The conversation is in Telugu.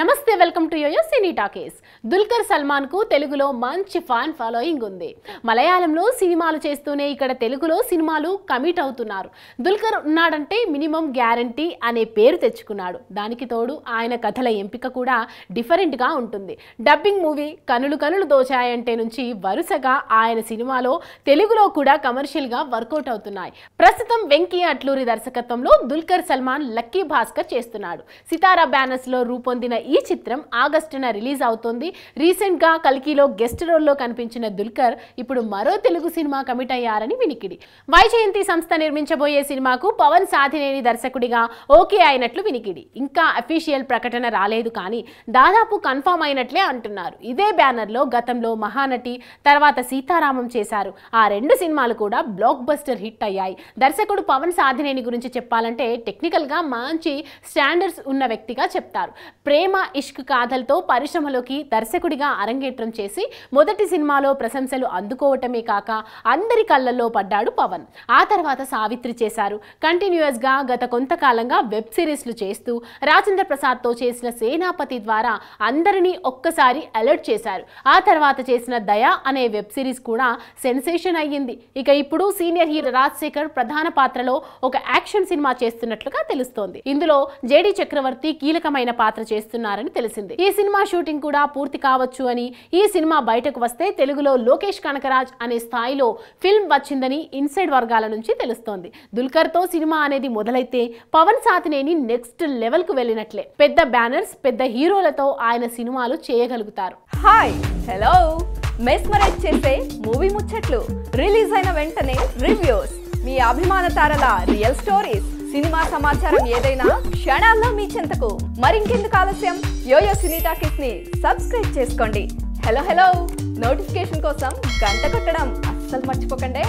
నమస్తే welcome to yo-yo cine talkies. Dulquer సల్మాన్కు తెలుగులో మంచి ఫ్యాన్ ఫాలోయింగ్ ఉంది. మలయాళంలో సినిమాలు చేస్తూనే ఇక్కడ తెలుగులో సినిమాలు కమిట్ అవుతున్నారు. దుల్కర్ ఉన్నాడంటే మినిమం గ్యారంటీ అనే పేరు తెచ్చుకున్నాడు. దానికి తోడు ఆయన కథల ఎంపిక కూడా డిఫరెంట్గా ఉంటుంది. డబ్బింగ్ మూవీ కనులు కనులు దోచాయంటే నుంచి వరుసగా ఆయన సినిమాలో తెలుగులో కూడా కమర్షియల్గా వర్కౌట్ అవుతున్నాయి. ప్రస్తుతం వెంకీ అట్లూరి దర్శకత్వంలో దుల్కర్ సల్మాన్ లక్కీ భాస్కర్ చేస్తున్నాడు. సితారా బ్యానర్స్లో రూపొందిన ఈ చిత్రం ఆగస్టున రిలీజ్ అవుతోంది. రీసెంట్గా కల్కిలో గెస్ట్ రోల్లో కనిపించిన దుల్కర్ ఇప్పుడు మరో తెలుగు సినిమా కమిట్ అయ్యారని వినికిడి. వైజయంతి సంస్థ నిర్మించబోయే సినిమాకు పవన్ సాధినేని దర్శకుడిగా ఓకే అయినట్లు వినికిడి. ఇంకా అఫీషియల్ ప్రకటన రాలేదు కానీ దాదాపు కన్ఫర్మ్ అయినట్లే అంటున్నారు. ఇదే బ్యానర్లో గతంలో మహానటి తర్వాత సీతారామం చేశారు. ఆ రెండు సినిమాలు కూడా బ్లాక్ బస్టర్ హిట్ అయ్యాయి. దర్శకుడు పవన్ సాధినేని గురించి చెప్పాలంటే టెక్నికల్గా మంచి స్టాండర్డ్స్ ఉన్న వ్యక్తిగా చెప్తారు. ప్రేమ ఇష్క్ కాథలతో పరిశ్రమలోకి దర్శకుడిగా అరంగేట్రం చేసి మొదటి సినిమాలో ప్రశంసలు అందుకోవటమే కాక అందరి కళ్ళల్లో పడ్డాడు పవన్. ఆ తర్వాత సావిత్రి చేశారు. కంటిన్యూస్గా గత కొంతకాలంగా వెబ్ సిరీస్లు చేస్తూ రాజేంద్ర ప్రసాద్తో చేసిన సేనాపతి ద్వారా అందరినీ ఒక్కసారి అలర్ట్ చేశారు. ఆ తర్వాత చేసిన దయా అనే వెబ్ సిరీస్ కూడా సెన్సేషన్ అయ్యింది. ఇక ఇప్పుడు సీనియర్ హీరో రాజశేఖర్ ప్రధాన పాత్రలో ఒక యాక్షన్ సినిమా చేస్తున్నట్లుగా తెలుస్తోంది. ఇందులో జేడి చక్రవర్తి కీలకమైన పాత్ర చేస్తున్నారని తెలిసింది. ఈ సినిమా షూటింగ్ కూడా పూర్తి కావచ్చు అని ఈ సినిమా బయటకు వస్తే తెలుగులో లోకేష్ కనకరాజ్ అనే స్థాయిలో ఫిల్మ్ వచ్చిందని ఇన్సైడ్ వర్గాల నుంచి తెలుస్తోంది. దుల్కర్తో సినిమా అనేది మొదలైతే పవన్ సాతినేని నెక్స్ట్ లెవెల్కు వెళ్ళినట్లే. పెద్ద బ్యానర్స్ పెద్ద హీరోలతో ఆయన సినిమాలు చేయగలుగుతారు. Hi hello. మెస్మరైజ్ చేసే మూవీ ముచ్చట్లు రిలీజ్ అయిన వెంటనే రివ్యూస్. మీ అభిమాన తారల రియల్ స్టోరీస్. సినిమా సమాచారం ఏదైనా క్షణాల్లో మీ చెంతకు మరింకెందుకు ఆలస్యం? యోయో సినీ టాకీస్ని సబ్స్క్రైబ్ చేసుకోండి. హలో హలో నోటిఫికేషన్ కోసం గంట కొట్టడం అస్సలు మర్చిపోకండి.